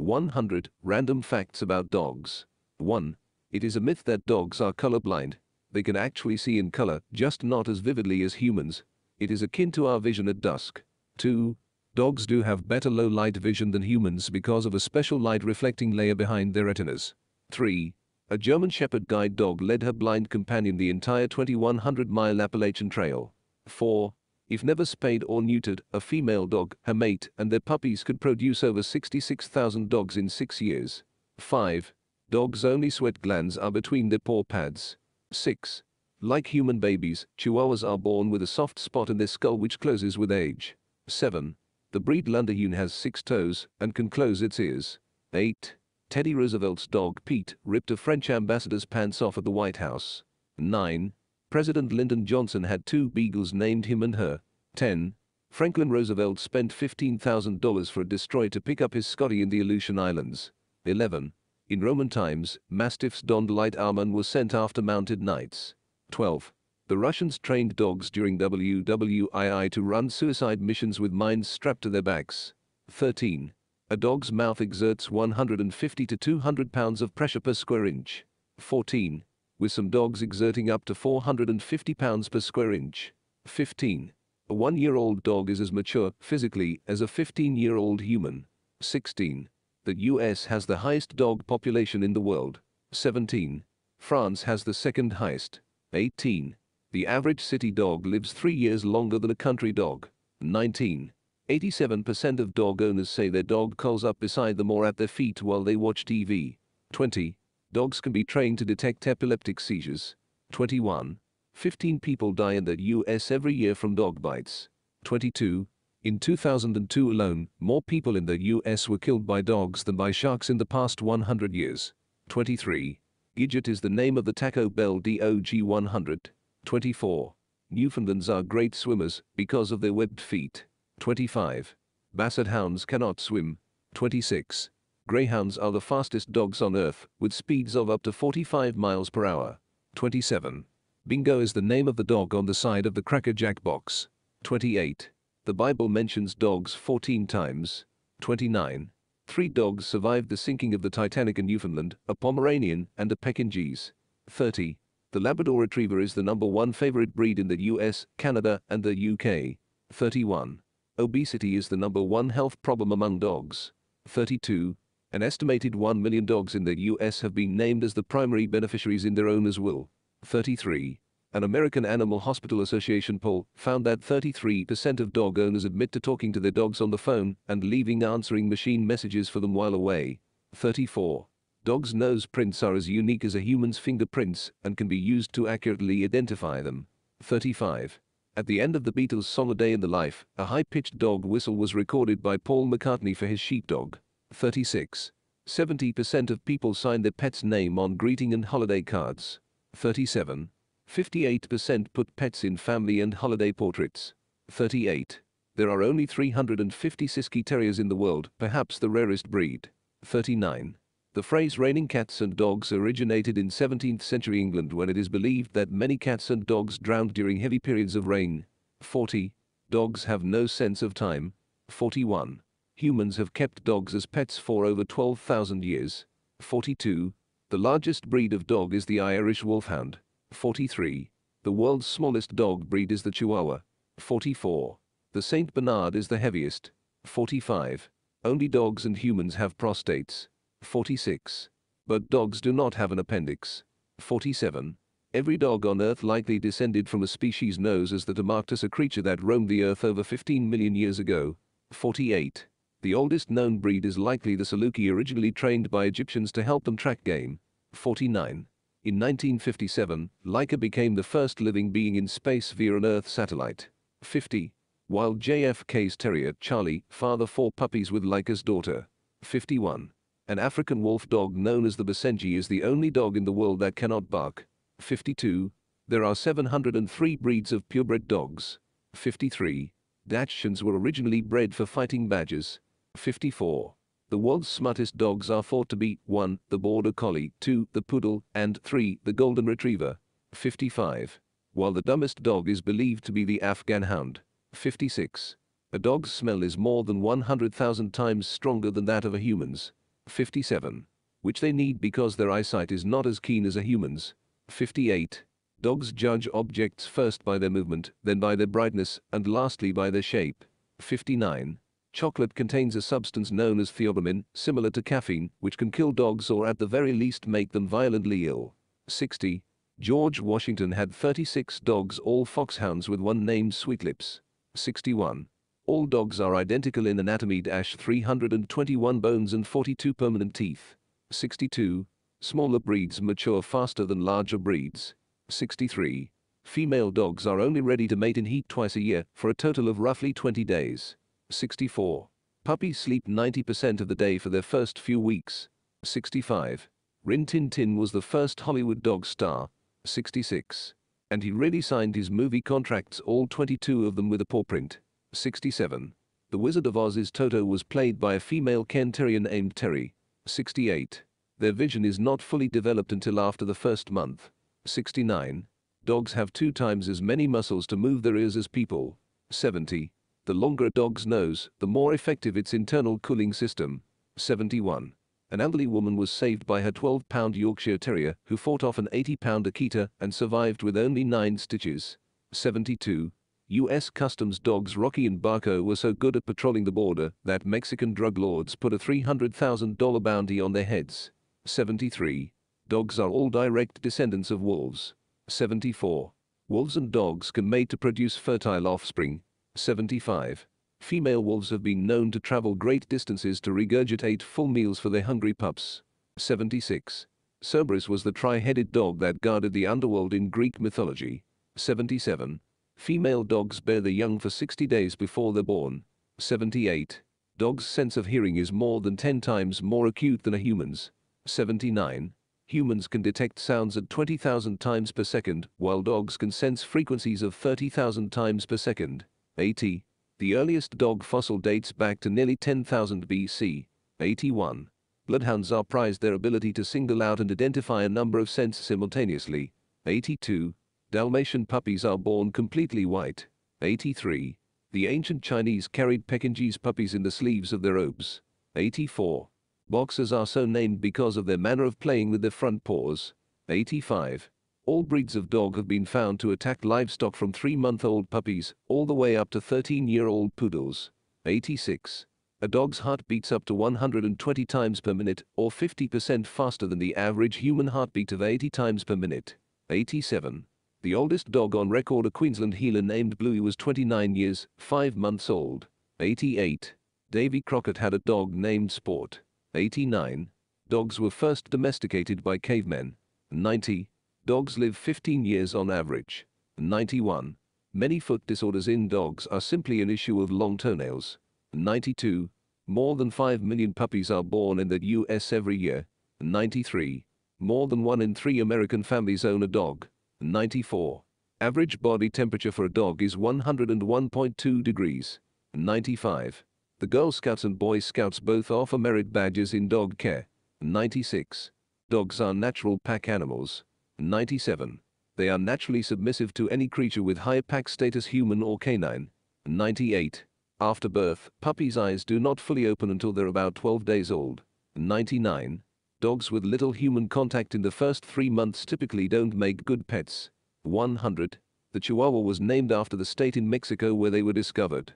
100 Random Facts About Dogs 1. It is a myth that dogs are colorblind. They can actually see in color, just not as vividly as humans. It is akin to our vision at dusk. 2. Dogs do have better low light vision than humans because of a special light reflecting layer behind their retinas. 3. A German Shepherd guide dog led her blind companion the entire 2100 mile Appalachian Trail. 4. If never spayed or neutered, a female dog, her mate, and their puppies could produce over 66,000 dogs in six years. 5. Dogs' only sweat glands are between their paw pads. 6. Like human babies, Chihuahuas are born with a soft spot in their skull which closes with age. 7. The breed Lundehund has six toes and can close its ears. 8. Teddy Roosevelt's dog Pete ripped a French ambassador's pants off at the White House. 9. President Lyndon Johnson had two beagles named him and her. 10. Franklin Roosevelt spent $15,000 for a destroyer to pick up his Scotty in the Aleutian Islands. 11. In Roman times, mastiffs donned light armor and were sent after mounted knights. 12. The Russians trained dogs during WWII to run suicide missions with mines strapped to their backs. 13. A dog's mouth exerts 150 to 200 pounds of pressure per square inch. 14. With some dogs exerting up to 450 pounds per square inch. 15. A one-year-old dog is as mature, physically, as a 15-year-old human. 16. The US has the highest dog population in the world. 17. France has the second highest. 18. The average city dog lives three years longer than a country dog. 19. 87% of dog owners say their dog curls up beside them or at their feet while they watch TV. 20. Dogs can be trained to detect epileptic seizures. 21. 15 people die in the US every year from dog bites. 22. In 2002 alone, more people in the US were killed by dogs than by sharks in the past 100 years. 23. Gidget is the name of the Taco Bell DOG 100. 24. Newfoundlands are great swimmers because of their webbed feet. 25. Basset hounds cannot swim. 26. Greyhounds are the fastest dogs on earth, with speeds of up to 45 miles per hour. 27. Bingo is the name of the dog on the side of the Cracker Jack box. 28. The Bible mentions dogs 14 times. 29. Three dogs survived the sinking of the Titanic in Newfoundland, a Pomeranian and a Pekingese. 30. The Labrador Retriever is the number one favorite breed in the US, Canada, and the UK. 31. Obesity is the number one health problem among dogs. 32. An estimated 1 million dogs in the US have been named as the primary beneficiaries in their owner's will. 33. An American Animal Hospital Association poll found that 33% of dog owners admit to talking to their dogs on the phone and leaving answering machine messages for them while away. 34. Dogs' nose prints are as unique as a human's fingerprints and can be used to accurately identify them. 35. At the end of the Beatles' song A Day in the Life, a high-pitched dog whistle was recorded by Paul McCartney for his sheepdog. 36. 70% of people sign their pet's name on greeting and holiday cards. 37. 58% put pets in family and holiday portraits. 38. There are only 350 Cesky Terriers in the world, perhaps the rarest breed. 39. The phrase raining cats and dogs originated in 17th century England when it is believed that many cats and dogs drowned during heavy periods of rain. 40. Dogs have no sense of time. 41. Humans have kept dogs as pets for over 12,000 years. 42. The largest breed of dog is the Irish Wolfhound. 43. The world's smallest dog breed is the Chihuahua. 44. The Saint Bernard is the heaviest. 45. Only dogs and humans have prostates. 46. But dogs do not have an appendix. 47. Every dog on Earth likely descended from a species known as the Tomarctus, a creature that roamed the Earth over 15 million years ago. 48. The oldest known breed is likely the Saluki originally trained by Egyptians to help them track game. 49. In 1957, Laika became the first living being in space via an Earth satellite. 50. While JFK's terrier, Charlie, father four puppies with Laika's daughter. 51. An African wolf dog known as the Basenji is the only dog in the world that cannot bark. 52. There are 703 breeds of purebred dogs. 53. Dachshunds were originally bred for fighting badgers. 54. The world's smartest dogs are thought to be 1. The Border Collie, 2. The Poodle, and 3. The Golden Retriever. 55. While the dumbest dog is believed to be the Afghan Hound. 56. A dog's smell is more than 100,000 times stronger than that of a human's. 57. Which they need because their eyesight is not as keen as a human's. 58. Dogs judge objects first by their movement, then by their brightness, and lastly by their shape. 59. Chocolate contains a substance known as theobromine, similar to caffeine, which can kill dogs or at the very least make them violently ill. 60. George Washington had 36 dogs, all foxhounds with one named Sweetlips. 61. All dogs are identical in anatomy dash 321 bones and 42 permanent teeth. 62. Smaller breeds mature faster than larger breeds. 63. Female dogs are only ready to mate in heat twice a year for a total of roughly 20 days. 64. Puppies sleep 90% of the day for their first few weeks. 65. Rin Tin Tin was the first Hollywood dog star. 66. And he really signed his movie contracts, all 22 of them with a paw print. 67. The Wizard of Oz's Toto was played by a female Terrier named Terry. 68. Their vision is not fully developed until after the first month. 69. Dogs have two times as many muscles to move their ears as people. 70. The longer a dog's nose, the more effective its internal cooling system. 71. An elderly woman was saved by her 12-pound Yorkshire Terrier who fought off an 80-pound Akita and survived with only 9 stitches. 72. U.S. Customs dogs Rocky and Barco were so good at patrolling the border that Mexican drug lords put a $300,000 bounty on their heads. 73. Dogs are all direct descendants of wolves. 74. Wolves and dogs can mate to produce fertile offspring. 75. Female wolves have been known to travel great distances to regurgitate full meals for their hungry pups. 76. Cerberus was the tri-headed dog that guarded the underworld in Greek mythology. 77. Female dogs bear the young for 60 days before they're born. 78. Dog's sense of hearing is more than 10 times more acute than a human's. 79. Humans can detect sounds at 20,000 times per second, while dogs can sense frequencies of 30,000 times per second. 80. The earliest dog fossil dates back to nearly 10,000 BC. 81. Bloodhounds are prized their ability to single out and identify a number of scents simultaneously. 82. Dalmatian puppies are born completely white. 83. The ancient Chinese carried Pekingese puppies in the sleeves of their robes. 84. Boxers are so named because of their manner of playing with their front paws. 85. All breeds of dog have been found to attack livestock from 3-month-old puppies all the way up to 13-year-old poodles. 86. A dog's heart beats up to 120 times per minute or 50% faster than the average human heartbeat of 80 times per minute. 87. The oldest dog on record a Queensland heeler named Bluey was 29 years, 5 months old. 88. Davy Crockett had a dog named Sport. 89. Dogs were first domesticated by cavemen. 90. Dogs live 15 years on average. 91. Many foot disorders in dogs are simply an issue of long toenails. 92. More than 5 million puppies are born in the US every year. 93. More than 1 in 3 American families own a dog. 94. Average body temperature for a dog is 101.2 degrees. 95. The Girl Scouts and Boy Scouts both offer merit badges in dog care. 96. Dogs are natural pack animals. 97. They are naturally submissive to any creature with high pack status human or canine. 98. After birth, puppies' eyes do not fully open until they're about 12 days old. 99. Dogs with little human contact in the first three months typically don't make good pets. 100. The Chihuahua was named after the state in Mexico where they were discovered.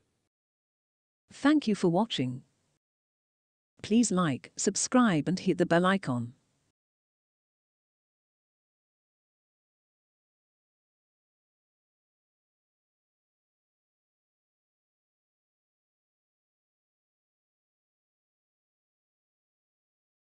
Thank you for watching. Please like, subscribe and hit the bell icon.